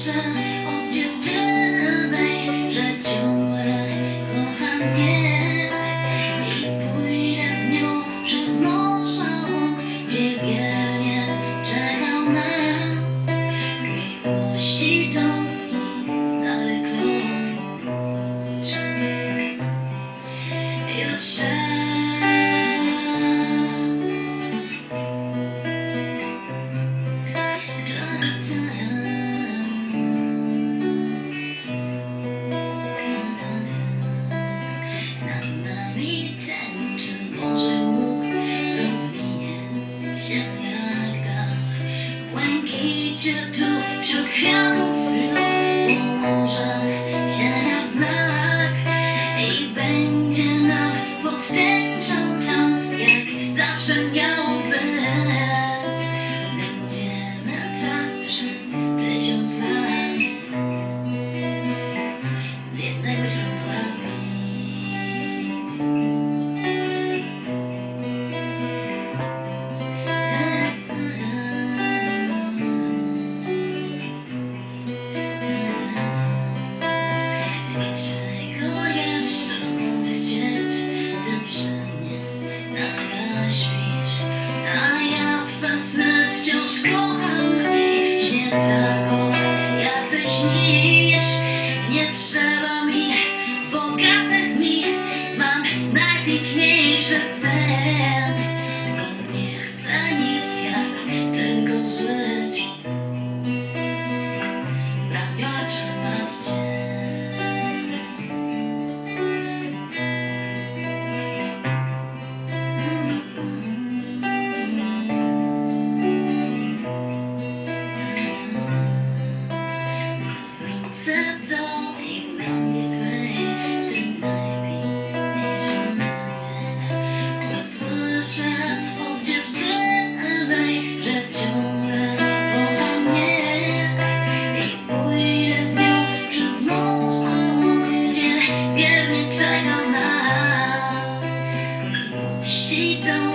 sun 想要的，万一 yêu 逢 time. don't